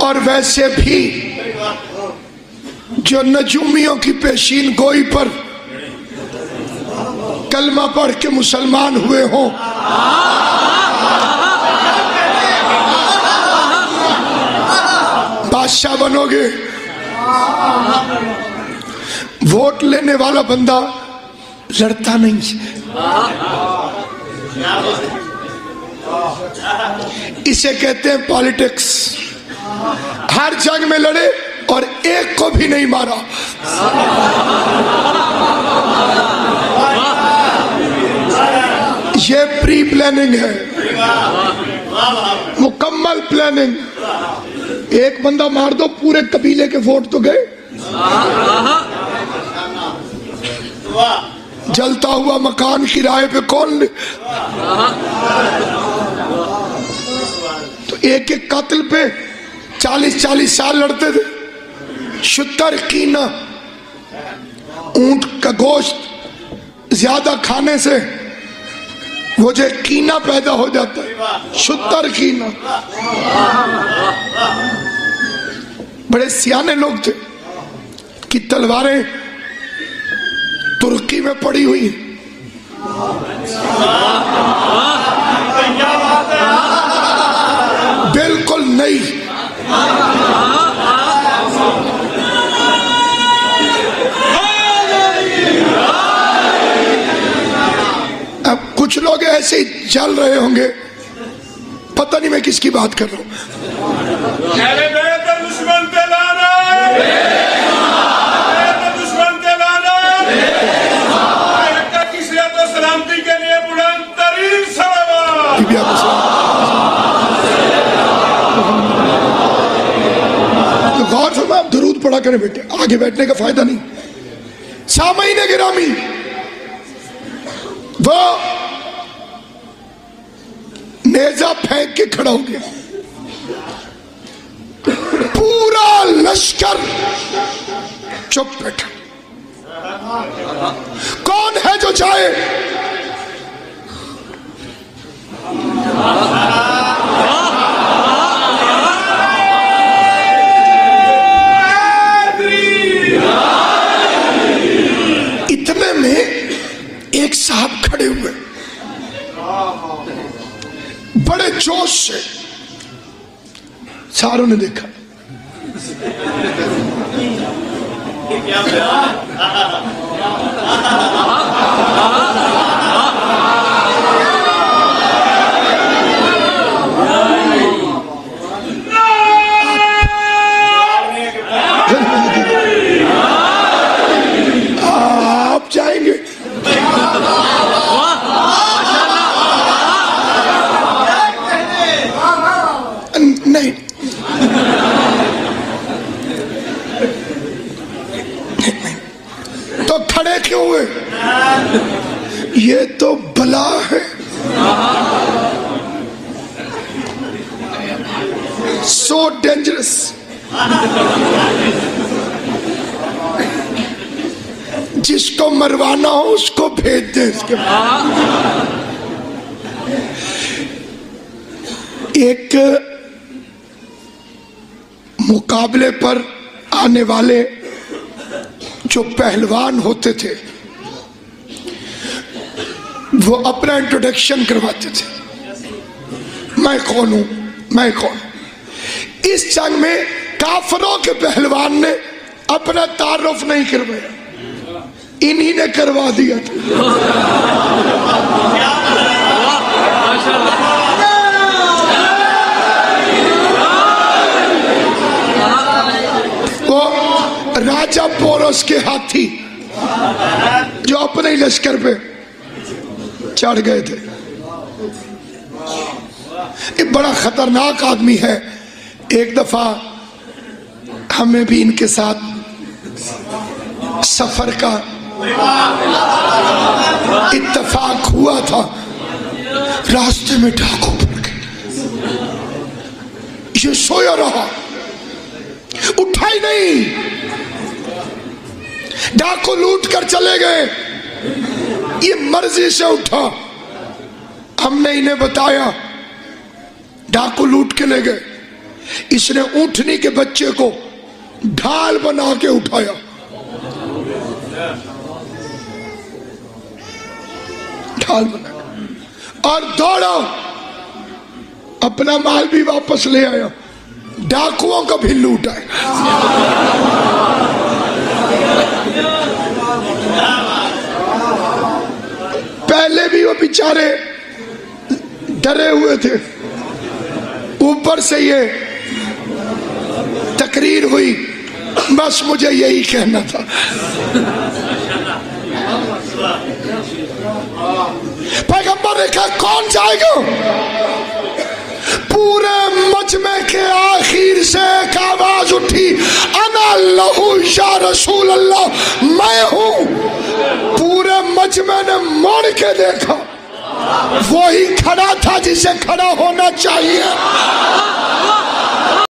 اور ویسے بھی جو نجومیوں کی پیشین گوئی پر کلمہ پڑھ کے مسلمان ہوئے ہوں، بادشاہ بنو گے۔ ووٹ لینے والا بندہ لڑتا نہیں اسے کہتے ہیں پالیٹکس۔ ہر جنگ میں لڑے اور ایک کو بھی نہیں مارا۔ یہ پری پلاننگ ہے۔ مکمل پلاننگ ایک بندہ مار دو، پورے قبیلے کے ووٹ تو گئے۔ جلتا ہوا مکان کرائے پہ کون لے؟ تو ایک ایک قاتل پہ چالیس چالیس سال لڑتے تھے۔ شتر، کینا۔ اونٹ کا گوشت زیادہ کھانے سے وہ جو کینا پیدا ہو جاتا ہے۔ شتر، کینا۔ بڑے سیانے لوگ تھے کہ تلواریں ترکی میں پڑی ہوئی ہیں۔ بالکل نہیں اب کچھ لوگ ایسے ہی چل رہے ہوں گے۔ پتہ نہیں میں کس کی بات کر رہا ہوں۔ کریں بیٹے، آگے بیٹھنے کا فائدہ نہیں۔ سامعین گرامی۔ وہ نیزہ پھینک کے کھڑا ہو گیا۔ پورا لشکر چپ بیٹھا۔ کون ہے جو جائے اتنے میں ایک صاحب کھڑے ہوئے۔ بڑے جوش سے ساروں نے دیکھا۔ یہ تو بلا ہے۔ سو ڈینجرس جس کو مروانا ہو، اس کو بھیج دیں اس کے ایک مقابلے پر آنے والے جو پہلوان ہوتے تھے وہ اپنا انٹروڈکشن کرواتے تھے۔ میں کون ہوں؟ میں کون؟ اس جنگ میں کافروں کے پہلوان نے اپنا تعارف نہیں کروایا۔ انہی نے کروا دیا تھا۔ وہ راجہ پورس کے ہاتھی جو اپنے لشکر پہ چڑھ گئے تھے۔ یہ بڑا خطرناک آدمی ہے۔ ایک دفعہ ہمیں بھی ان کے ساتھ سفر کا اتفاق ہوا تھا۔ راستے میں ڈاکو پڑ گئے۔ یہ سویا رہا۔ اٹھا ہی نہیں۔ ڈاکو لوٹ کر چلے گئے۔ یہ مرضی سے اٹھا۔ ہم نے انہیں بتایا، ڈاکو لوٹ کے لے گئے۔ اس نے اونٹنی کے بچے کو ڈھال بنا کے اٹھایا۔ ڈھال بنا اور دوڑا۔ اپنا مال بھی واپس لے آیا۔ ڈاکوؤں کا بھی لوٹ آیا۔ پہلے بھی وہ بیچارے ڈرے ہوئے تھے۔ اوپر سے یہ تقریر ہوئی۔ بس مجھے یہی کہنا تھا۔ پیغمبر نے کہا، کون جائے گا؟ پورے مجمع کے آخر سے ایک آواز اٹھی، انا لہو یا رسول اللہ، میں ہوں۔ آج میں نے موڑ کے دیکھا۔ وہی کھڑا تھا جسے کھڑا ہونا چاہیے۔